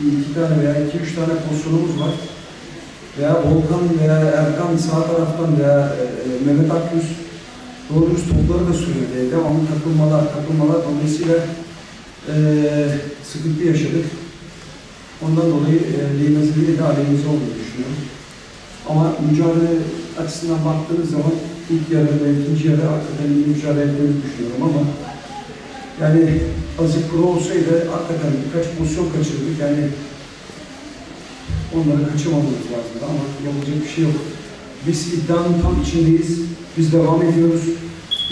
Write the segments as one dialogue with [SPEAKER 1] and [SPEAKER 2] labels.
[SPEAKER 1] bir iki tane veya iki üç tane pozisyonumuz var. Veya Volkan veya Erkan sağ taraftan veya e, e, Mehmet Akgüz doğru topları da sürüyor. Devamlı takılmalar, takılmalar dolayısıyla e, sıkıntı yaşadık. Ondan dolayı e, Liymezli'yle de aleyhimize olduğunu düşünüyorum. Ama mücadele açısından baktığınız zaman ilk yarı ve ikinci yarı hakikaten iyi mücadele ettiğimizi düşünüyorum ama yani azıcık kuru olsaydı hakikaten birkaç pozisyon kaçırdık. Yani onları kaçırmamamız lazım ama yapacak bir şey yok. Biz iddianın tam içindeyiz. Biz devam ediyoruz.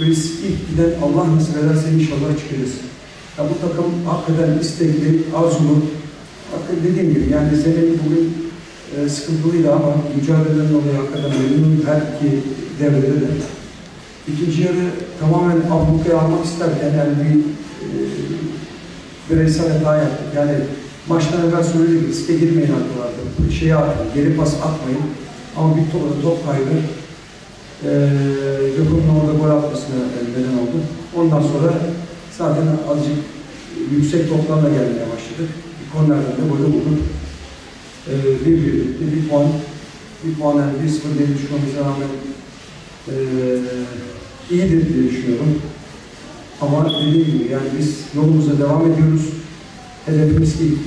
[SPEAKER 1] Ve biz ilk giden Allah nasip ederse inşallah çıkarız. Ya bu takım hakikaten istekli, arzulu. Hakikaten dediğim gibi yani Zeynep bugün e, sıkıntılıydı ama mücadelelerin dolayı hakikaten memnunum her iki devrede de. İkinci yarı tamamen ablukaya almak isterken yani bir e, bireysel hata yaptık. Yani maçtan evvel söylediğim gibi riske girmeyin arkadaşlar. Şeye atın, geri pas atmayın. Ama bir top, top kaybı e, Gökhan'ın orada gol atmasına neden oldu. Ondan sonra zaten azıcık yüksek toplarla gelmeye başladık. Kornerden de golü bulduk. E, bir bir bitti, bir puan. Bir puan yani bir sıfır diye düşmemize rağmen e, iyidir diye düşünüyorum. Ama dediğim gibi yani biz yolumuza devam ediyoruz. Hedefimiz ilk